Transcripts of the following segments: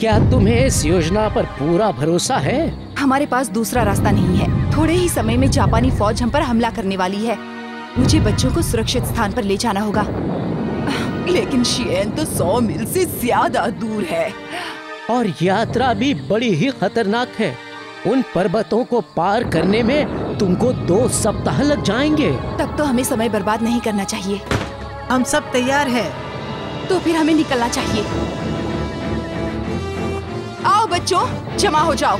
क्या तुम्हें इस योजना पर पूरा भरोसा है? हमारे पास दूसरा रास्ता नहीं है। थोड़े ही समय में जापानी फौज हम पर हमला करने वाली है। मुझे बच्चों को सुरक्षित स्थान पर ले जाना होगा। लेकिन शियन तो सौ मील से ज़्यादा दूर है। और यात्रा भी बड़ी ही खतरनाक है। उन पर्वतों को पार करने में तुमको दो सप्ताह लग जाएँगे। तब तो हमें समय बर्बाद नहीं करना चाहिए। हम सब तैयार है। तो फिर हमें निकलना चाहिए। बच्चों, जमा हो जाओ।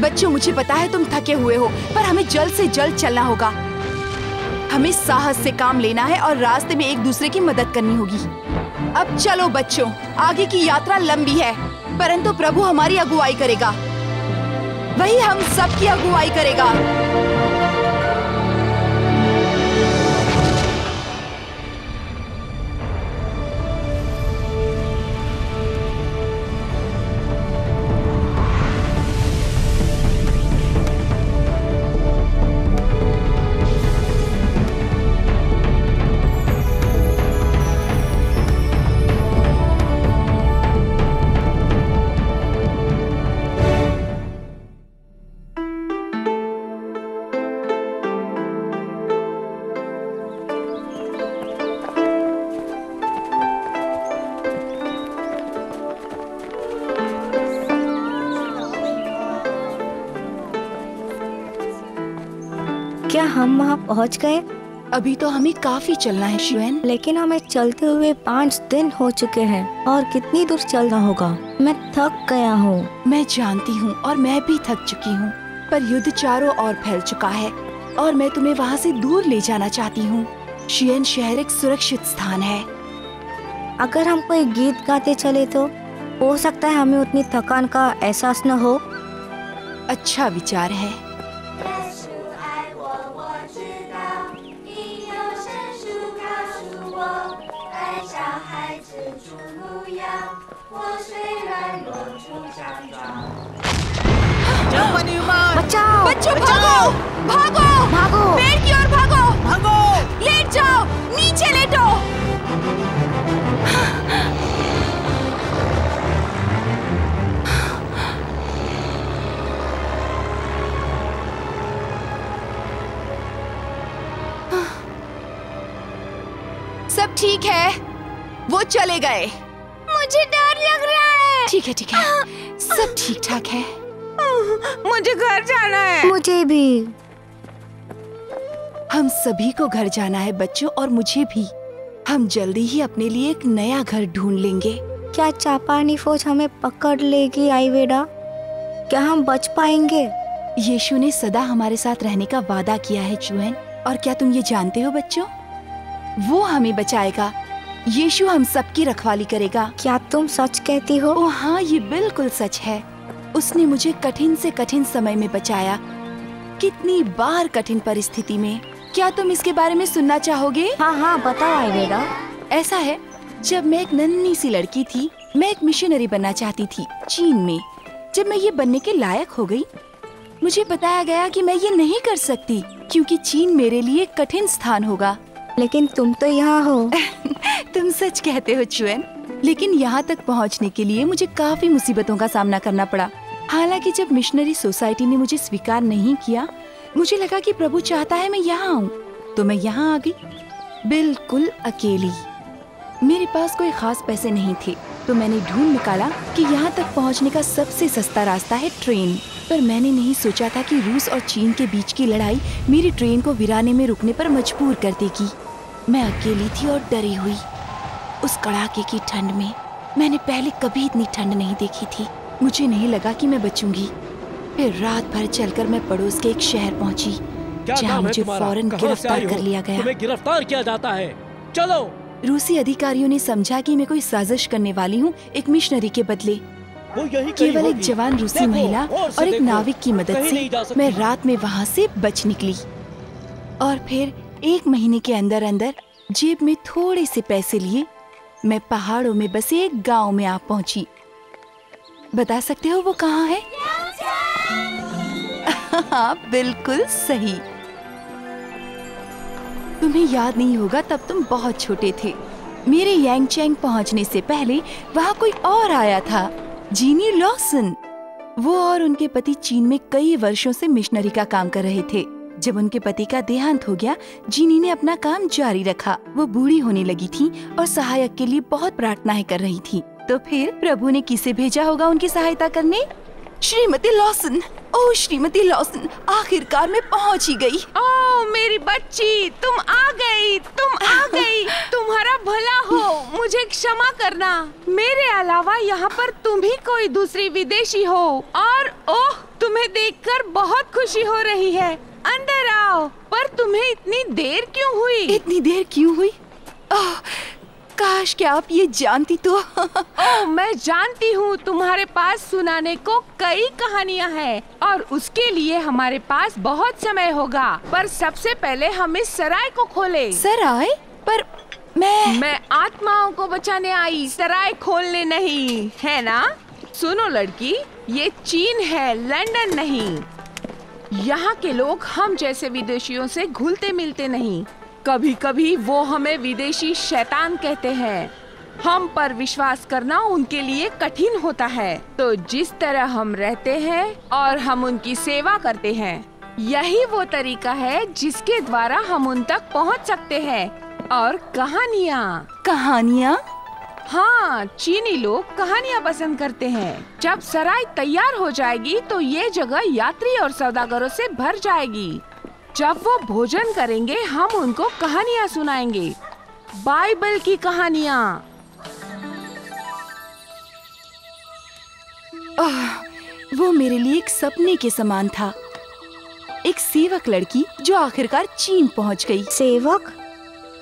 बच्चों, मुझे पता है तुम थके हुए हो, पर हमें जल्द से जल्द चलना होगा। हमें साहस से काम लेना है और रास्ते में एक दूसरे की मदद करनी होगी। अब चलो बच्चों, आगे की यात्रा लंबी है, परंतु प्रभु हमारी अगुवाई करेगा। वही हम सबकी अगुवाई करेगा। क्या हम वहाँ पहुँच गए? अभी तो हमें काफ़ी चलना है शिवेन लेकिन हमें चलते हुए पाँच दिन हो चुके हैं और कितनी दूर चलना होगा? मैं थक गया हूँ। मैं जानती हूँ और मैं भी थक चुकी हूँ पर युद्ध चारों ओर फैल चुका है और मैं तुम्हें वहाँ से दूर ले जाना चाहती हूँ। शियन शहर एक सुरक्षित स्थान है। अगर हम कोई गीत गाते चले तो हो सकता है हमें उतनी थकान का एहसास न हो। अच्छा विचार है। बच्चों भागो भागो भागो पेड़ की ओर भागो भागो लेट जाओ नीचे लेटो सब ठीक है? वो चले गए। मुझे डर लग रहा है। ठीक है ठीक है। सब ठीक ठाक है। मुझे घर जाना है। मुझे भी। हम सभी को घर जाना है बच्चों और मुझे भी। हम जल्दी ही अपने लिए एक नया घर ढूंढ लेंगे। क्या जापानी फौज हमें पकड़ लेगी आईवेडा? क्या हम बच पाएँगे? यीशु ने सदा हमारे साथ रहने का वादा किया है चुएन और क्या तुम ये जानते हो बच्चों? वो हमें बचाएगा। यीशु हम सबकी रखवाली करेगा। क्या तुम सच कहती हो? ओ हाँ ये बिल्कुल सच है। उसने मुझे कठिन से कठिन समय में बचाया। कितनी बार कठिन परिस्थिति में। क्या तुम इसके बारे में सुनना चाहोगे? हाँ हाँ बताओ आईवेडा ऐसा है जब मैं एक नन्ही सी लड़की थी मैं एक मिशनरी बनना चाहती थी चीन में। जब मैं ये बनने के लायक हो गई मुझे बताया गया कि मैं ये नहीं कर सकती क्योंकि चीन मेरे लिए कठिन स्थान होगा। लेकिन तुम तो यहाँ हो। तुम सच कहते हो चुएन। लेकिन यहाँ तक पहुँचने के लिए मुझे काफ़ी मुसीबतों का सामना करना पड़ा। हालाँकि जब मिशनरी सोसाइटी ने मुझे स्वीकार नहीं किया, मुझे लगा कि प्रभु चाहता है मैं यहाँ आऊँ। तो मैं यहाँ आ गई। बिल्कुल अकेली। मेरे पास कोई खास पैसे नहीं थे तो मैंने ढूंढ निकाला कि यहाँ तक पहुँचने का सबसे सस्ता रास्ता है ट्रेन। पर मैंने नहीं सोचा था कि रूस और चीन के बीच की लड़ाई मेरी ट्रेन को वीराने में रुकने पर मजबूर कर देगी। मैं अकेली थी और डरी हुई। उस कड़ाके की ठंड में मैंने पहले कभी इतनी ठंड नहीं देखी थी। मुझे नहीं लगा कि मैं बचूँगी। फिर रात भर चलकर मैं पड़ोस के एक शहर पहुँची जहाँ मुझे फ़ौरन गिरफ़्तार कर लिया गया। तुम्हें गिरफ़्तार किया जाता है। चलो। रूसी अधिकारियों ने समझा कि मैं कोई साजिश करने वाली हूँ एक मिशनरी के बदले। वो यही केवल एक जवान रूसी महिला और एक नाविक की मदद से मैं रात में वहाँ से बच निकली। और फिर एक महीने के अंदर अंदर जेब में थोड़े से पैसे लिए मैं पहाड़ों में बसे एक गाँव में आ पहुँची। बता सकते हो वो कहाँ है? हाँ बिल्कुल सही। तुम्हें याद नहीं होगा तब तुम बहुत छोटे थे। मेरे यांगचैंग पहुँचने से पहले वहाँ कोई और आया था जीनी लॉसन। वो और उनके पति चीन में कई वर्षों से मिशनरी का काम कर रहे थे। जब उनके पति का देहांत हो गया जीनी ने अपना काम जारी रखा। वो बूढ़ी होने लगी थी और सहायक के लिए बहुत प्रार्थनाएँ कर रही थी। तो फिर प्रभु ने किसे भेजा होगा उनकी सहायता करने? श्रीमती लॉसन। ओ श्रीमती लॉसन आखिरकार मैं पहुँच ही गई। ओ मेरी बच्ची तुम आ गई तुम आ गई। तुम्हारा भला हो मुझे क्षमा करना। मेरे अलावा यहाँ पर तुम ही कोई दूसरी विदेशी हो। और ओह तुम्हें देखकर बहुत खुशी हो रही है। अंदर आओ पर तुम्हें इतनी देर क्यों हुई? इतनी देर क्यों हुई? ओह, काश क्या आप ये जानती तो। ओ मैं जानती हूँ तुम्हारे पास सुनाने को कई कहानियाँ हैं और उसके लिए हमारे पास बहुत समय होगा पर सबसे पहले हम इस सराय को खोले। सराय? पर मैं मैं आत्माओं को बचाने आई सराय खोलने नहीं है ना? सुनो लड़की ये चीन है लंदन नहीं। यहाँ के लोग हम जैसे विदेशियों से घुलते मिलते नहीं। कभी कभी वो हमें विदेशी शैतान कहते हैं। हम पर विश्वास करना उनके लिए कठिन होता है। तो जिस तरह हम रहते हैं और हम उनकी सेवा करते हैं यही वो तरीका है जिसके द्वारा हम उन तक पहुँच सकते हैं। और कहानियाँ। कहानियाँ? हाँ चीनी लोग कहानियाँ पसंद करते हैं। जब सराय तैयार हो जाएगी तो ये जगह यात्री और सौदागरों से भर जाएगी। जब वो भोजन करेंगे हम उनको कहानियाँ सुनाएँगे। बाइबल की कहानियाँ। वो मेरे लिए एक सपने के समान था। एक सेवक लड़की जो आखिरकार चीन पहुँच गई। सेवक?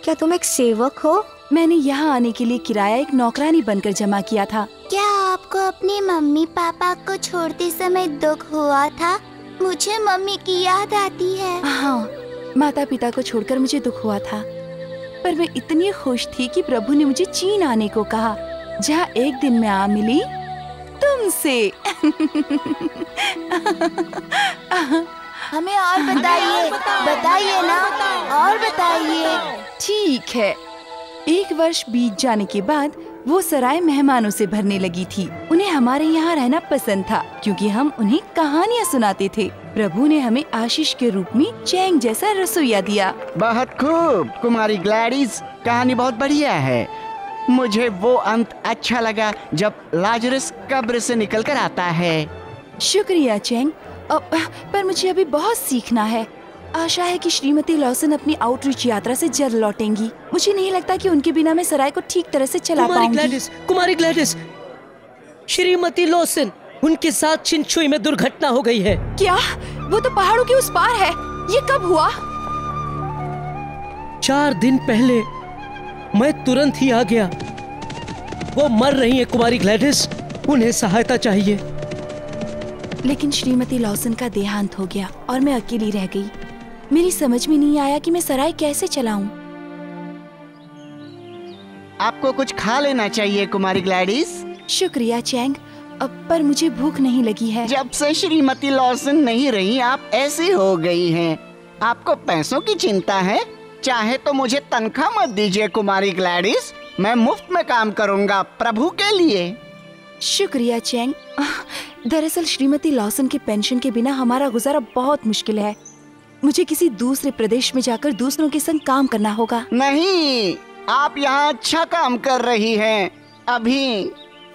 क्या तुम एक सेवक हो? मैंने यहाँ आने के लिए किराया एक नौकरानी बनकर जमा किया था। क्या आपको अपने मम्मी पापा को छोड़ते समय दुख हुआ था? मुझे मम्मी की याद आती है। हाँ माता पिता को छोड़कर मुझे दुख हुआ था। पर मैं इतनी खुश थी कि प्रभु ने मुझे चीन आने को कहा। जहाँ एक दिन मैं आ मिली तुमसे। हमें और बताइए बताइए ना और बताइए। ठीक है। एक वर्ष बीत जाने के बाद वो सराय मेहमानों से भरने लगी थी। उन्हें हमारे यहाँ रहना पसंद था क्योंकि हम उन्हें कहानियाँ सुनाते थे। प्रभु ने हमें आशीष के रूप में चैंग जैसा रसोईया दिया। बहुत खूब! कुमारी ग्लैडिस कहानी बहुत बढ़िया है। मुझे वो अंत अच्छा लगा जब लाजरस कब्र से निकल कर आता है। शुक्रिया चैंग। पर मुझे अभी बहुत सीखना है। आशा है कि श्रीमती लॉसन अपनी आउटरीच यात्रा से जल्द लौटेंगी। मुझे नहीं लगता कि उनके बिना मैं सराय को ठीक तरह से चला कुमारी पाऊँगी। ग्लैडिस कुमारी ग्लैडिस श्रीमती लोसन उनके साथ छिनछुई में दुर्घटना हो गई है। क्या? वो तो पहाड़ों के उस पार है। ये कब हुआ? चार दिन पहले मैं तुरंत ही आ गया। वो मर रही है कुमारी ग्लैडिस उन्हें सहायता चाहिए। लेकिन श्रीमती लॉसन का देहांत हो गया और मैं अकेली रह गई। मेरी समझ में नहीं आया कि मैं सराय कैसे चलाऊं। आपको कुछ खा लेना चाहिए कुमारी ग्लैडिस। शुक्रिया चैंग। अब पर मुझे भूख नहीं लगी है। जब से श्रीमती लॉसन नहीं रही आप ऐसी हो गई हैं। आपको पैसों की चिंता है? चाहे तो मुझे तनख्वाह मत दीजिए कुमारी ग्लैडिस। मैं मुफ़्त में काम करूँगा प्रभु के लिए। शुक्रिया चैंग। दरअसल श्रीमती लॉसन के पेंशन के बिना हमारा गुजारा बहुत मुश्किल है। मुझे किसी दूसरे प्रदेश में जाकर दूसरों के संग काम करना होगा। नहीं आप यहाँ अच्छा काम कर रही हैं। अभी।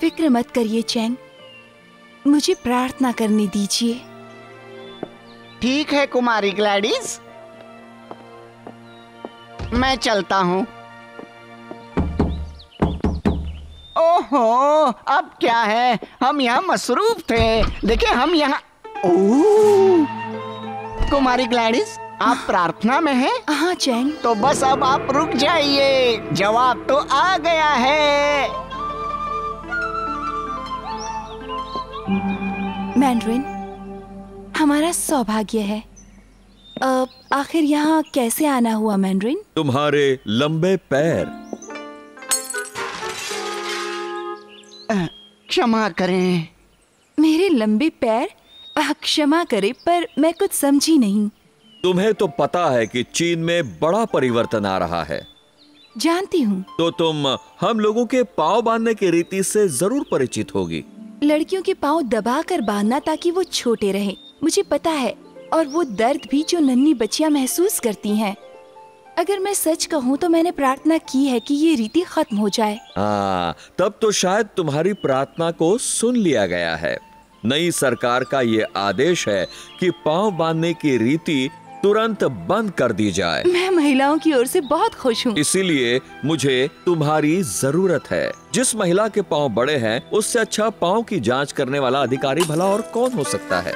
फ़िक्र मत करिए चैंग मुझे प्रार्थना करने दीजिए। ठीक है कुमारी ग्लैडिस। मैं चलता हूँ। ओहो अब क्या है? हम यहाँ मसरूफ थे। देखिए हम यहाँ ओह! कुमारी ग्लैडिस? आप प्रार्थना में हैं? हाँ चैंग तो बस अब आप रुक जाइए। जवाब तो आ गया है। मैंड्रिन हमारा सौभाग्य है। अब आखिर यहाँ कैसे आना हुआ मैंड्रिन? तुम्हारे लंबे पैर। क्षमा करें। मेरे लंबे पैर? क्षमा करे पर मैं कुछ समझी नहीं। तुम्हें तो पता है कि चीन में बड़ा परिवर्तन आ रहा है। जानती हूँ। तो तुम हम लोगों के पाव बांधने की रीति से ज़रूर परिचित होगी। लड़कियों के पाँव दबा कर बांधना ताकि वो छोटे रहे। मुझे पता है और वो दर्द भी जो नन्ही बच्चियाँ महसूस करती हैं। अगर मैं सच कहूँ तो मैंने प्रार्थना की है कि ये रीति खत्म हो जाए। हाँ तब तो शायद तुम्हारी प्रार्थना को सुन लिया गया है। नई सरकार का ये आदेश है कि पाँव बांधने की रीति तुरंत बंद कर दी जाए। मैं महिलाओं की ओर से बहुत खुश हूँ। इसीलिए मुझे तुम्हारी ज़रूरत है। जिस महिला के पाँव बड़े हैं उससे अच्छा पाँव की जाँच करने वाला अधिकारी भला और कौन हो सकता है?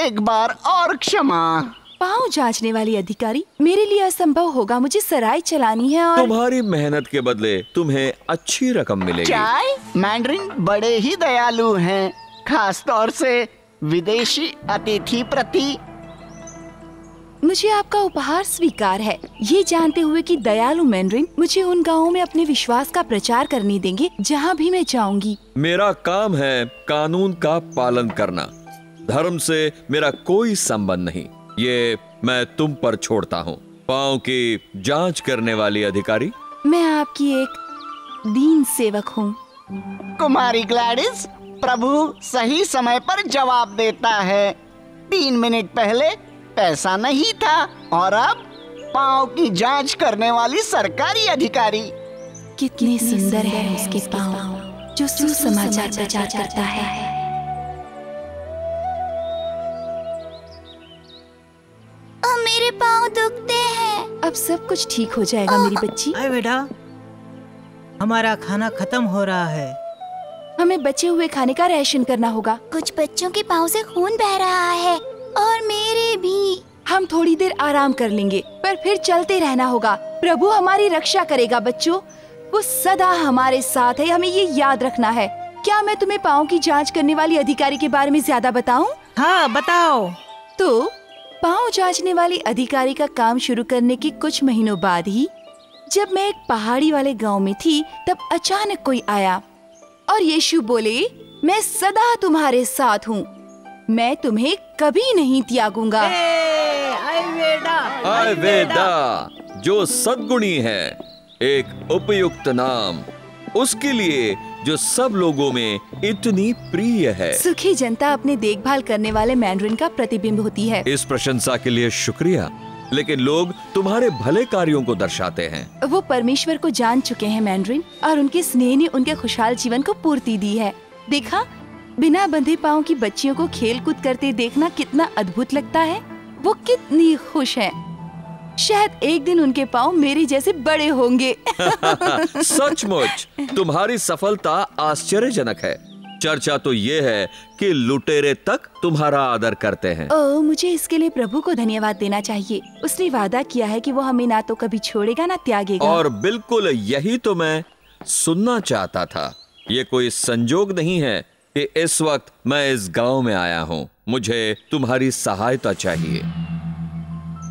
एक बार और क्षमा। पाँव जांचने वाली अधिकारी मेरे लिए असंभव होगा मुझे सराय चलानी है और तुम्हारी मेहनत के बदले तुम्हें अच्छी रकम मिलेगी। चाय मैंड्रिन बड़े ही दयालु हैं खास तौर से विदेशी अतिथि प्रति। मुझे आपका उपहार स्वीकार है। ये जानते हुए कि दयालु मैंड्रिन मुझे उन गाँवों में अपने विश्वास का प्रचार करने देंगे जहाँ भी मैं जाऊँगी। मेरा काम है कानून का पालन करना। धर्म से मेरा कोई संबंध नहीं। ये मैं तुम पर छोड़ता हूँ। पाँव की जाँच करने वाली अधिकारी? मैं आपकी एक दीन सेवक हूँ। कुमारी ग्लैडिस प्रभु सही समय पर जवाब देता है। तीन मिनट पहले पैसा नहीं था और अब पाँव की जाँच करने वाली सरकारी अधिकारी। कितने सुंदर है उसके पाँव जो सुसमाचार प्रचार करता है। मेरे पाँव दुखते हैं। अब सब कुछ ठीक हो जाएगा मेरी बच्ची। आए बेटा। हमारा खाना खत्म हो रहा है। हमें बचे हुए खाने का राशन करना होगा। कुछ बच्चों के पाँव से खून बह रहा है और मेरे भी। हम थोड़ी देर आराम कर लेंगे पर फिर चलते रहना होगा। प्रभु हमारी रक्षा करेगा बच्चों। वो सदा हमारे साथ है हमें ये याद रखना है। क्या मैं तुम्हें पाँव की जाँच करने वाली अधिकारी के बारे में ज़्यादा बताऊँ? हाँ बताओ। तो पाँव जांचने वाली अधिकारी का काम शुरू करने के कुछ महीनों बाद ही जब मैं एक पहाड़ी वाले गाँव में थी तब अचानक कोई आया। और यीशु बोले मैं सदा तुम्हारे साथ हूँ। मैं तुम्हें कभी नहीं त्यागूँगा। ए, आय वेदा जो सदगुणी है एक उपयुक्त नाम। उसके लिए जो सब लोगों में इतनी प्रिय है। सुखी जनता अपने देखभाल करने वाले मैंड्रिन का प्रतिबिंब होती है। इस प्रशंसा के लिए शुक्रिया। लेकिन लोग तुम्हारे भले कार्यों को दर्शाते हैं। वो परमेश्वर को जान चुके हैं मैंड्रिन और उनके स्नेह ने उनके खुशहाल जीवन को पूर्ति दी है। देखा? बिना बंधे पाओ की बच्चियों को खेल कूद करते देखना कितना अद्भुत लगता है। वो कितनी खुश हैं। शायद एक दिन उनके पाँव मेरे जैसे बड़े होंगे। सचमुच तुम्हारी सफलता आश्चर्यजनक है। चर्चा तो ये है कि लुटेरे तक तुम्हारा आदर करते हैं। ओ मुझे इसके लिए प्रभु को धन्यवाद देना चाहिए। उसने वादा किया है कि वो हमें ना तो कभी छोड़ेगा ना त्यागेगा। और बिल्कुल यही तो मैं सुनना चाहता था। ये कोई संजोग नहीं है कि इस वक्त मैं इस गाँव में आया हूँ। मुझे तुम्हारी सहायता चाहिए।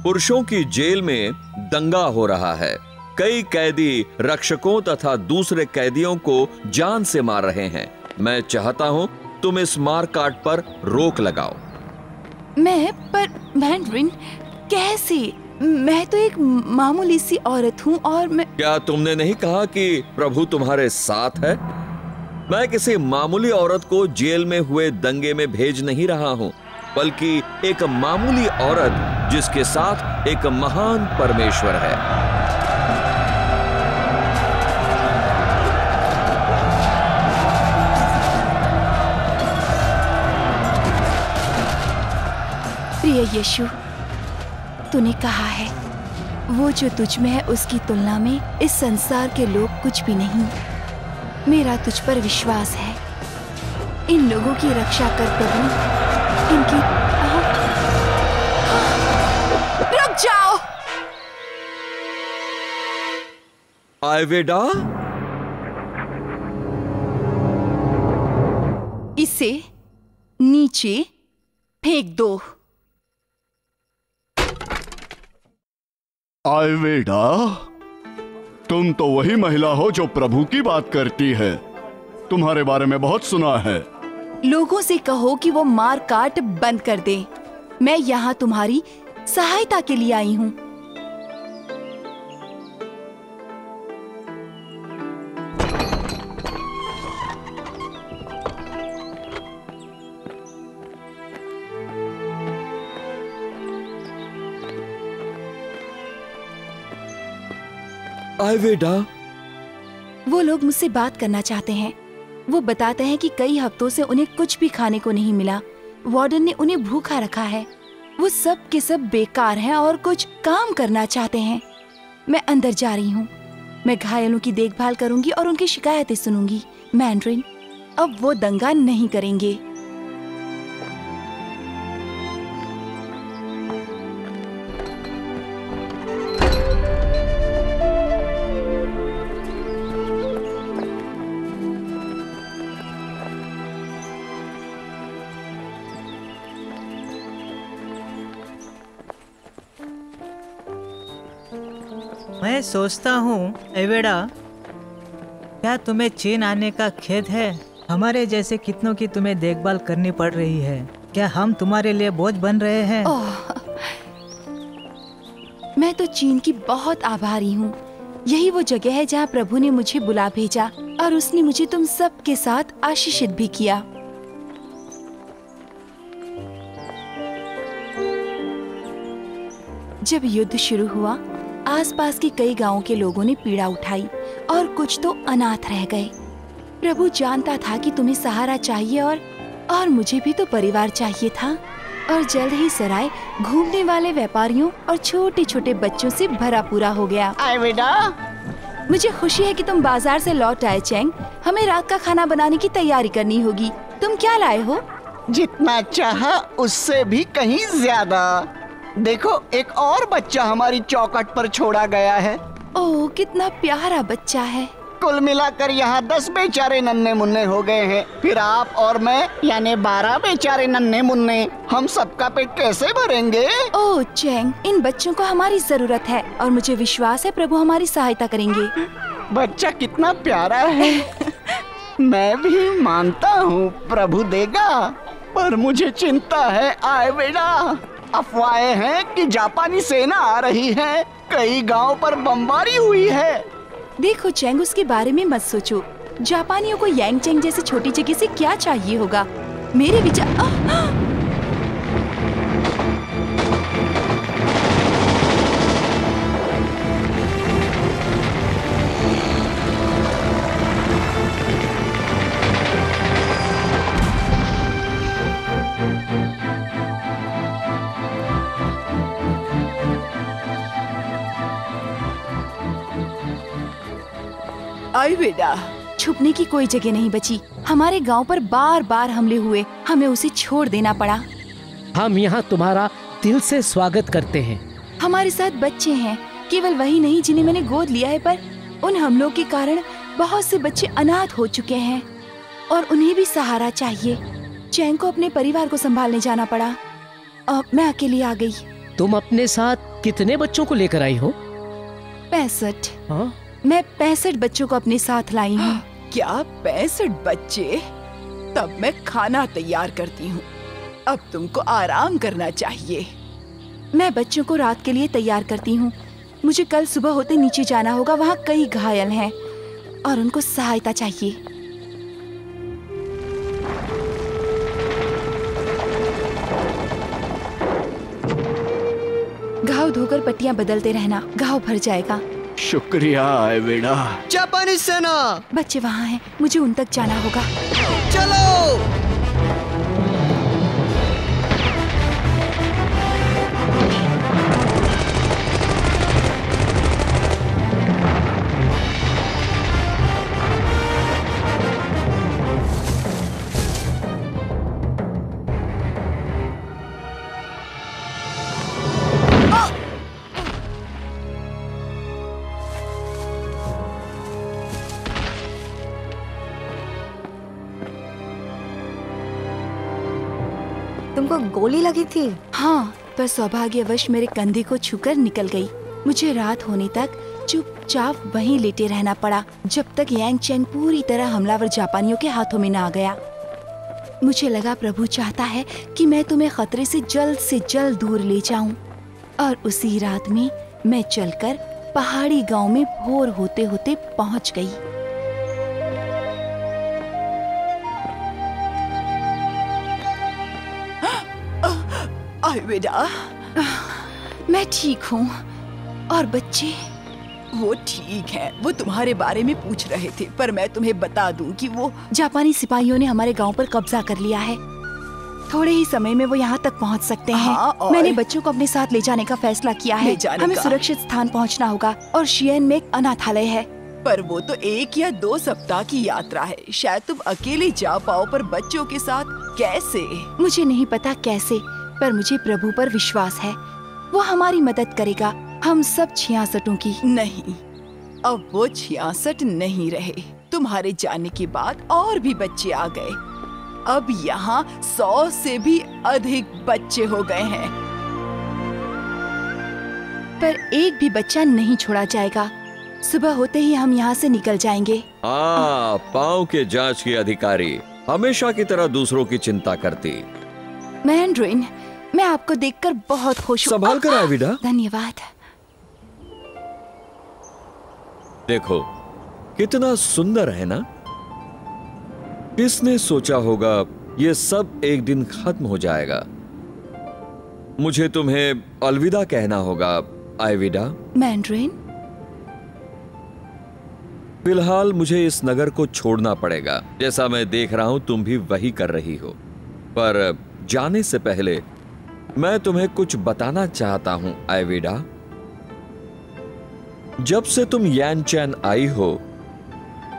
पुरुषों की जेल में दंगा हो रहा है। कई कैदी रक्षकों तथा दूसरे कैदियों को जान से मार रहे हैं। मैं चाहता हूँ तुम इस मार काट पर रोक लगाओ। मैं पर मैंड्रिन कैसे? मैं तो एक मामूली सी औरत हूँ और मैं क्या तुमने नहीं कहा कि प्रभु तुम्हारे साथ है? मैं किसी मामूली औरत को जेल में हुए दंगे में भेज नहीं रहा हूँ। बल्कि एक मामूली औरत जिसके साथ एक महान परमेश्वर है। प्रिय यीशु, तूने कहा है, वो जो तुझ में है, उसकी तुलना में इस संसार के लोग कुछ भी नहीं। मेरा तुझ पर विश्वास है। इन लोगों की रक्षा कर प्रभु। इनकी। रुक जाओ। आयवेडा इसे नीचे फेंक दो। आयवेडा तुम तो वही महिला हो जो प्रभु की बात करती है। तुम्हारे बारे में बहुत सुना है। लोगों से कहो कि वो मार काट बंद कर दें। मैं यहाँ तुम्हारी सहायता के लिए आई हूँ। वो लोग मुझसे बात करना चाहते हैं। वो बताते हैं कि कई हफ्तों से उन्हें कुछ भी खाने को नहीं मिला। वार्डन ने उन्हें भूखा रखा है। वो सब के सब बेकार हैं और कुछ काम करना चाहते हैं। मैं अंदर जा रही हूँ। मैं घायलों की देखभाल करूँगी और उनकी शिकायतें सुनूँगी। मैंड्रिन, अब वो दंगा नहीं करेंगे। सोचता हूँ, एवेडा, क्या तुम्हें चीन आने का खेद है? हमारे जैसे कितनों की तुम्हें देखभाल करनी पड़ रही है। क्या हम तुम्हारे लिए बोझ बन रहे हैं? मैं तो चीन की बहुत आभारी हूँ। यही वो जगह है जहाँ प्रभु ने मुझे बुला भेजा और उसने मुझे तुम सब के साथ आशीषित भी किया। जब युद्ध शुरू हुआ आसपास के कई गाँवों के लोगों ने पीड़ा उठाई और कुछ तो अनाथ रह गए। प्रभु जानता था कि तुम्हें सहारा चाहिए और और मुझे भी तो परिवार चाहिए था। और जल्द ही सराय घूमने वाले व्यापारियों और छोटे छोटे बच्चों से भरा पूरा हो गया। आयवेडा मुझे खुशी है कि तुम बाज़ार से लौट आए चैंग। हमें रात का खाना बनाने की तैयारी करनी होगी। तुम क्या लाए हो? जितना चाहा उससे भी कहीं ज़्यादा। देखो एक और बच्चा हमारी चौकट पर छोड़ा गया है। ओह कितना प्यारा बच्चा है। कुल मिलाकर यहाँ दस बेचारे नन्हे मुन्ने हो गए हैं। फिर आप और मैं यानी बारह बेचारे नन्हे मुन्ने हम सबका पेट कैसे भरेंगे? ओ चैंग इन बच्चों को हमारी ज़रूरत है और मुझे विश्वास है प्रभु हमारी सहायता करेंगे। बच्चा कितना प्यारा है। मैं भी मानता हूँ प्रभु देगा पर मुझे चिंता है आए बेटा। अफवाहें हैं कि जापानी सेना आ रही है। कई गाँव पर बमबारी हुई है। देखो, चेंग, उसके बारे में मत सोचो। जापानियों को यांग जैसी छोटी जगह से क्या चाहिए होगा? मेरे विचार आई बेटा। छुपने की कोई जगह नहीं बची। हमारे गाँव पर बार बार हमले हुए। हमें उसे छोड़ देना पड़ा। हम यहाँ तुम्हारा दिल से स्वागत करते हैं। हमारे साथ बच्चे हैं। केवल वही नहीं जिन्हें मैंने गोद लिया है पर उन हमलों के कारण बहुत से बच्चे अनाथ हो चुके हैं। और उन्हें भी सहारा चाहिए। चैंग को अपने परिवार को संभालने जाना पड़ा। अब मैं अकेली आ गई। तुम अपने साथ कितने बच्चों को लेकर आई हो? पैंसठ। हाँ? मैं पैंसठ बच्चों को अपने साथ लाई हूँ। क्या पैंसठ बच्चे? तब मैं खाना तैयार करती हूँ। अब तुमको आराम करना चाहिए। मैं बच्चों को रात के लिए तैयार करती हूँ। मुझे कल सुबह होते नीचे जाना होगा वहाँ कई घायल हैं और उनको सहायता चाहिए। घाव धोकर पट्टियाँ बदलते रहना घाव भर जाएगा। शुक्रिया आयवेडा जापानी सेना। बच्चे वहाँ हैं मुझे उन तक जाना होगा। चलो। तुमको गोली लगी थी। हाँ पर सौभाग्यवश मेरे कंधे को छूकर निकल गई। मुझे रात होने तक चुपचाप वहीं लेटे रहना पड़ा, जब तक यांग चैंग पूरी तरह हमलावर जापानियों के हाथों में न आ गया। मुझे लगा प्रभु चाहता है कि मैं तुम्हें खतरे से जल्द से जल्द दूर ले जाऊँ। और उसी रात में मैं चलकर पहाड़ी गाँव में भोर होते होते पहुँच गई। आयुर्वेदा। मैं ठीक हूँ। और बच्चे? वो ठीक है। वो तुम्हारे बारे में पूछ रहे थे पर मैं तुम्हें बता दूँ कि वो जापानी सिपाहियों ने हमारे गाँव पर कब्जा कर लिया है। थोड़े ही समय में वो यहाँ तक पहुँच सकते हैं। हाँ, और- मैंने बच्चों को अपने साथ ले जाने का फैसला किया है। हमें सुरक्षित स्थान पहुँचना होगा और शियन में एक अनाथालय है। पर वो तो एक या दो सप्ताह की यात्रा है। शायद तुम अकेले जा पाओ पर बच्चों के साथ कैसे? मुझे नहीं पता कैसे। पर मुझे प्रभु पर विश्वास है। वो हमारी मदद करेगा। हम सब छियासठों की नहीं। अब वो छियासठ नहीं रहे। तुम्हारे जाने के बाद और भी बच्चे आ गए। अब यहाँ सौ से भी अधिक बच्चे हो गए हैं। पर एक भी बच्चा नहीं छोड़ा जाएगा। सुबह होते ही हम यहाँ से निकल जाएँगे। आ पाँव के जाँच के अधिकारी हमेशा की तरह दूसरों की चिंता करती। मैंड्रिन मैं आपको देखकर बहुत खुश हूँ। संभाल कर आए, विडा। धन्यवाद। देखो कितना सुंदर है ना? किसने सोचा होगा ये सब एक दिन खत्म हो जाएगा? मुझे तुम्हें अलविदा कहना होगा। आईविडा मैंड्रिन? फ़िलहाल मुझे इस नगर को छोड़ना पड़ेगा। जैसा मैं देख रहा हूँ तुम भी वही कर रही हो। पर जाने से पहले मैं तुम्हें कुछ बताना चाहता हूँ, आईविडा। जब से तुम यान चैन आई हो,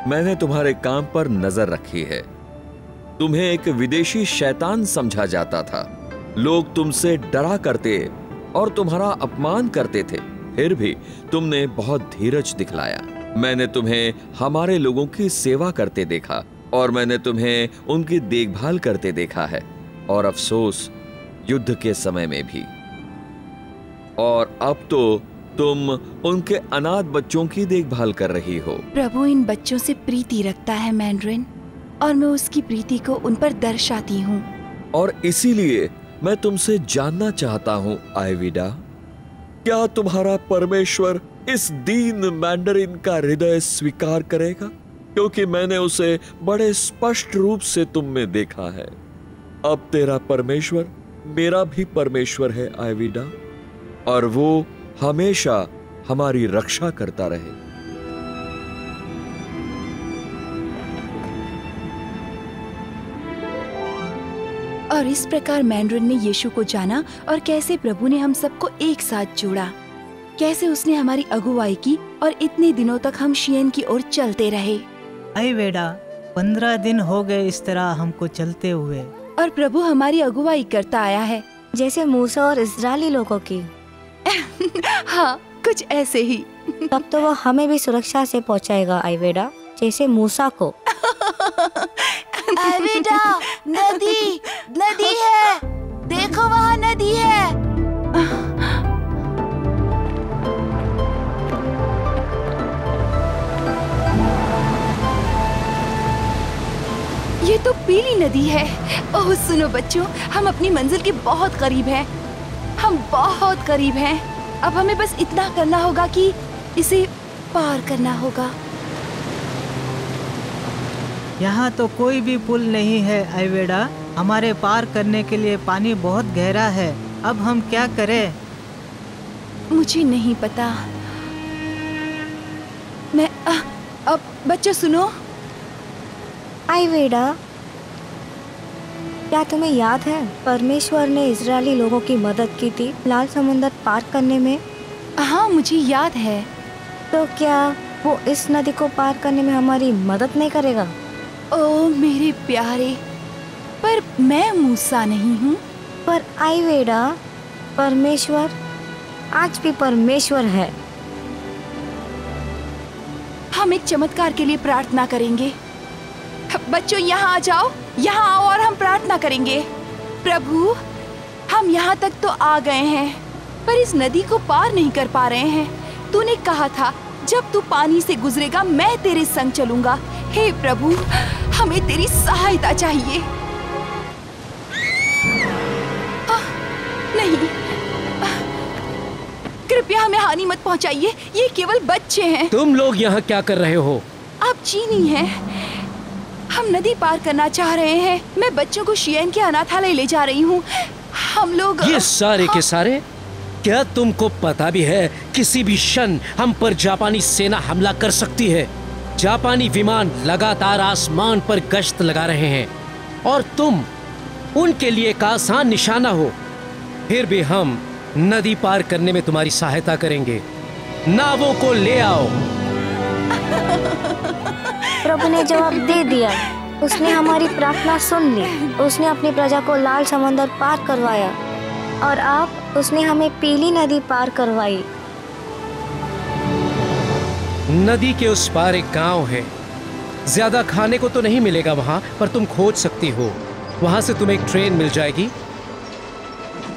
मैंने तुम्हारे काम पर नज़र रखी है। तुम्हें एक विदेशी शैतान समझा जाता था। लोग तुमसे डरा करते और तुम्हारा अपमान करते थे। फिर भी तुमने बहुत धीरज दिखलाया। मैंने तुम्हें हमारे लोगों की सेवा करते देखा और मैंने तुम्हें उनकी देखभाल करते देखा है। और अफसोस युद्ध के समय में भी। और अब तो तुम उनके अनाथ बच्चों की देखभाल कर रही हो। प्रभु इन बच्चों से प्रीति रखता है मैंड्रिन और मैं उसकी प्रीति को उन पर दर्शाती हूँ। और इसीलिए मैं तुमसे जानना चाहता हूँ आयविडा क्या तुम्हारा परमेश्वर इस दीन मैंडरिन का हृदय स्वीकार करेगा? क्योंकि मैंने उसे बड़े स्पष्ट रूप से तुम में देखा है। अब तेरा परमेश्वर मेरा भी परमेश्वर है आयविडा और वो हमेशा हमारी रक्षा करता रहे। और इस प्रकार मैंड्रिन ने यीशु को जाना और कैसे प्रभु ने हम सबको एक साथ जोड़ा। कैसे उसने हमारी अगुवाई की और इतने दिनों तक हम शियन की ओर चलते रहे। आई बेटा पंद्रह दिन हो गए इस तरह हमको चलते हुए। और प्रभु हमारी अगुवाई करता आया है। जैसे मूसा और इसराइली लोगों की। हाँ कुछ ऐसे ही। तब तो वो हमें भी सुरक्षा से पहुँचाएगा आईवेडा जैसे मूसा को। नदी नदी है। देखो वहाँ नदी है। ये तो पीली नदी है। ओह सुनो बच्चों हम अपनी मंजिल के बहुत करीब हैं। हम बहुत करीब हैं। अब हमें बस इतना करना होगा कि इसे पार करना होगा। यहाँ तो कोई भी पुल नहीं है आईवेडा। हमारे पार करने के लिए पानी बहुत गहरा है। अब हम क्या करें? मुझे नहीं पता। मैं आ, अब बच्चों सुनो। आईवेडा क्या तुम्हें याद है परमेश्वर ने इसराइली लोगों की मदद की थी लाल समुंदर पार करने में? हाँ मुझे याद है। तो क्या वो इस नदी को पार करने में हमारी मदद नहीं करेगा? ओ मेरे प्यारे पर मैं मूसा नहीं हूँ। पर आईवेडा परमेश्वर आज भी परमेश्वर है। हम एक चमत्कार के लिए प्रार्थना करेंगे। बच्चों यहाँ आ जाओ। यहाँ आओ और हम प्रार्थना करेंगे। प्रभु हम यहाँ तक तो आ गए हैं पर इस नदी को पार नहीं कर पा रहे हैं। तूने कहा था जब तू पानी से गुजरेगा मैं तेरे संग चलूँगा। हे प्रभु हमें तेरी सहायता चाहिए। आ, नहीं। कृपया हमें हानि मत पहुंचाइए ये केवल बच्चे हैं। तुम लोग यहाँ क्या कर रहे हो? आप चीनी हैं। हम नदी पार करना चाह रहे हैं। मैं बच्चों को शियन के अनाथालय ले जा रही हूँ। हम लोग ये सारे के सारे? क्या तुमको पता भी है किसी भी क्षण हम पर जापानी सेना हमला कर सकती है? जापानी विमान लगातार आसमान पर गश्त लगा रहे हैं। और तुम उनके लिए एक आसान निशाना हो। फिर भी हम नदी पार करने में तुम्हारी सहायता करेंगे। नावों को ले आओ। प्रभु ने जवाब दे दिया। उसने हमारी प्रार्थना सुन ली। उसने अपनी प्रजा को लाल समंदर पार करवाया और अब उसने हमें पीली नदी पार करवाई। नदी के उस पार एक गाँव है। ज़्यादा खाने को तो नहीं मिलेगा वहाँ पर तुम खोज सकती हो। वहाँ से तुम्हें एक ट्रेन मिल जाएगी।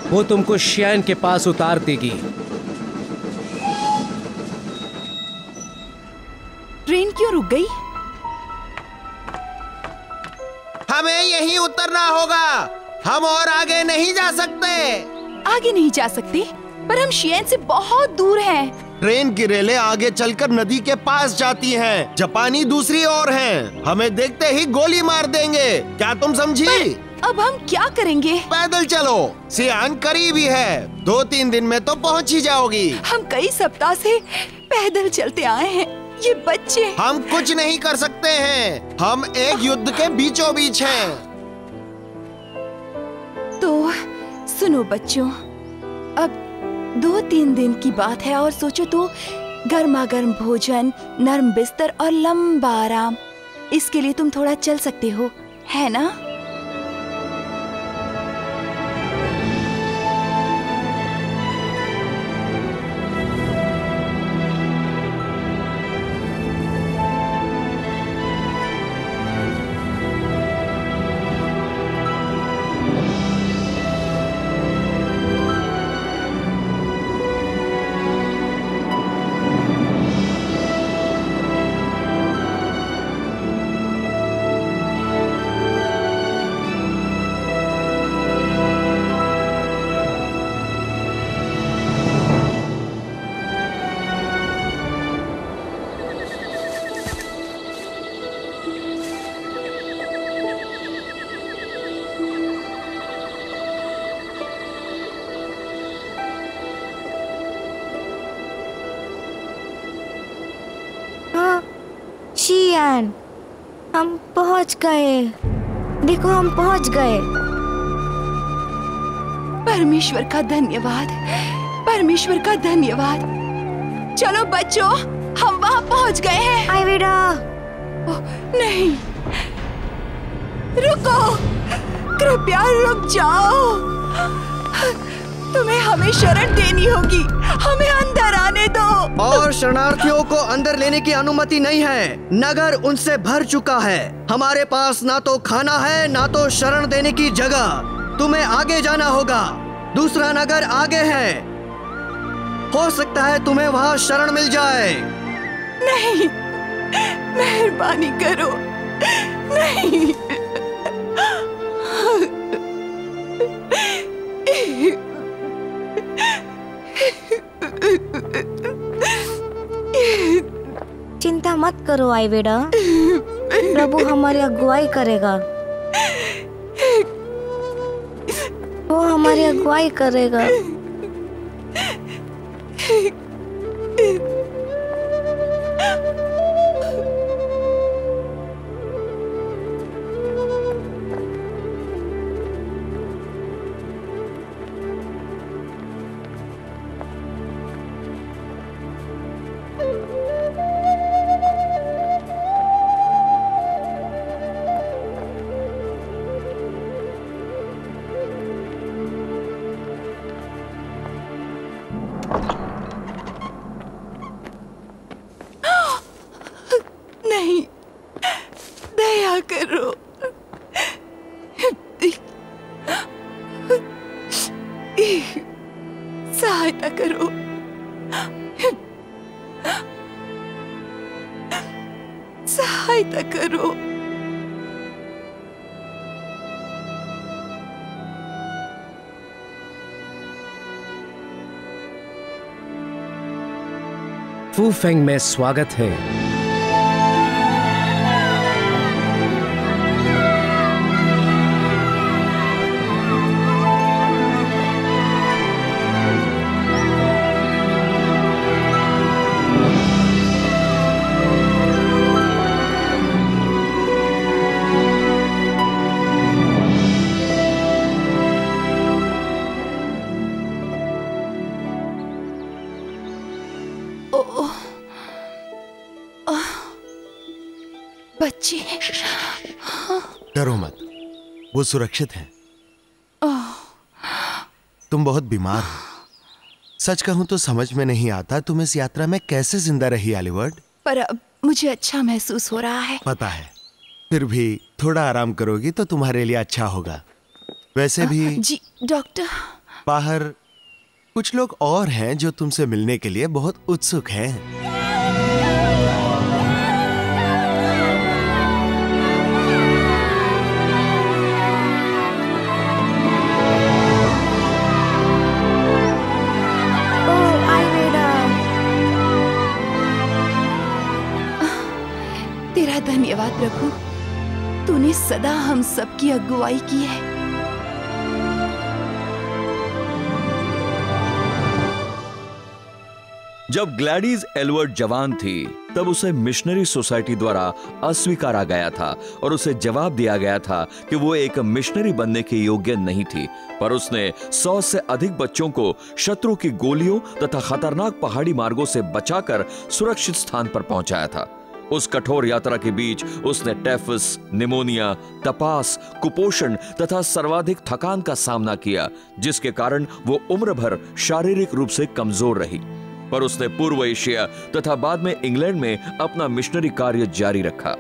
वो तुमको शियान के पास उतार देगी। ट्रेन क्यों रुक गई? हमें यहीं उतरना होगा। हम और आगे नहीं जा सकते। आगे नहीं जा सकते पर हम शियन से बहुत दूर हैं। ट्रेन की रेलें आगे चलकर नदी के पास जाती हैं। जापानी दूसरी ओर हैं। हमें देखते ही गोली मार देंगे। क्या तुम समझी? अब हम क्या करेंगे? पैदल चलो। सियान करीब ही है। दो तीन दिन में तो पहुँच ही जाओगी। हम कई सप्ताह से पैदल चलते आए हैं। ये बच्चे। हम कुछ नहीं कर सकते हैं। हम एक युद्ध के बीचों बीच हैं। तो सुनो बच्चों। अब दो तीन दिन की बात है और सोचो तो गर्मा गर्म भोजन नरम बिस्तर और लंबा आराम। इसके लिए तुम थोड़ा चल सकते हो है ना? पहुँच गए। देखो हम पहुँच गए। परमेश्वर का धन्यवाद। परमेश्वर का धन्यवाद। चलो बच्चों हम वहाँ पहुँच गए हैं। आई बेटा नहीं। रुको। कृपया रुक जाओ। तुम्हें हमें शरण देनी होगी। हमें अंदर आने दो। और शरणार्थियों को अंदर लेने की अनुमति नहीं है। नगर उनसे भर चुका है। हमारे पास ना तो खाना है ना तो शरण देने की जगह। तुम्हें आगे जाना होगा। दूसरा नगर आगे है। हो सकता है तुम्हें वहाँ शरण मिल जाए। नहीं। मेहरबानी करो। नहीं। चिंता मत करो आई बेटा प्रभु हमारी अगुवाई करेगा। वो हमारी अगुवाई करेगा। फूफेंग में स्वागत है। वो सुरक्षित हैं। तुम बहुत बीमार हो। सच कहूँ तो समझ में नहीं आता तुम इस यात्रा में कैसे ज़िंदा रही एलिवर्ड पर अब मुझे अच्छा महसूस हो रहा है। पता है। फिर भी थोड़ा आराम करोगी तो तुम्हारे लिए अच्छा होगा। वैसे भी जी डॉक्टर। बाहर कुछ लोग और हैं जो तुमसे मिलने के लिए बहुत उत्सुक हैं। प्रभु, तूने सदा हम सबकी अगुवाई की है। जब ग्लैडीज एलवर्ड जवान थी, तब उसे मिशनरी सोसाइटी द्वारा अस्वीकारा गया था और उसे जवाब दिया गया था कि वो एक मिशनरी बनने के योग्य नहीं थी। पर उसने सौ से अधिक बच्चों को शत्रु की गोलियों तथा खतरनाक पहाड़ी मार्गों से बचाकर सुरक्षित स्थान पर पहुँचाया था। उस कठोर यात्रा के बीच उसने टेफस, निमोनिया, तपास, कुपोषण तथा सर्वाधिक थकान का सामना किया, जिसके कारण वो उम्र भर शारीरिक रूप से कमज़ोर रही। पर उसने पूर्व एशिया तथा बाद में इंग्लैंड में अपना मिशनरी कार्य जारी रखा।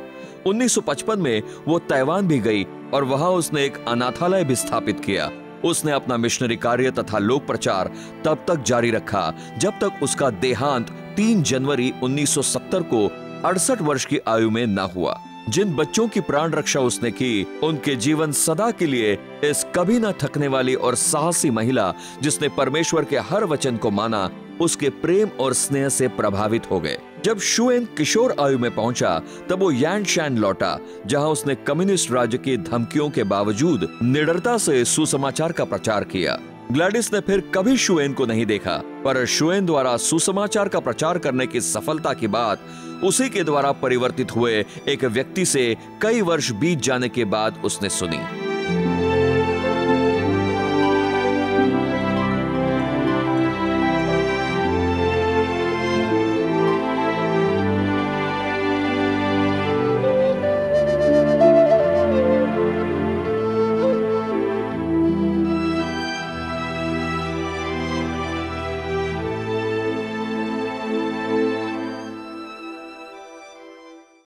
1955 में वो ताइवान भी गई और वहाँ उसने एक अनाथालय भी स्थापित किया। उसने अपना मिशनरी कार्य तथा लोक प्रचार तब तक जारी रखा, जब तक उसका देहांत 3 जनवरी 1970 को अड़सठ वर्ष की आयु में न हुआ। जिन बच्चों की प्राण रक्षा उसने की, उनके जीवन सदा के लिए इस कभी न थकने वाली और साहसी महिला, जिसने परमेश्वर के हर वचन को माना, उसके प्रेम और स्नेह से प्रभावित हो गए। जब शुएन किशोर आयु में पहुँचा, तब वो यान शैन लौटा, जहाँ उसने कम्युनिस्ट राज्य की धमकियों के बावजूद निडरता से सुसमाचार का प्रचार किया। ग्लैडिस ने फिर कभी शुएन को नहीं देखा, पर शुएन द्वारा सुसमाचार का प्रचार करने की सफलता की बात उसी के द्वारा परिवर्तित हुए एक व्यक्ति से कई वर्ष बीत जाने के बाद उसने सुनी।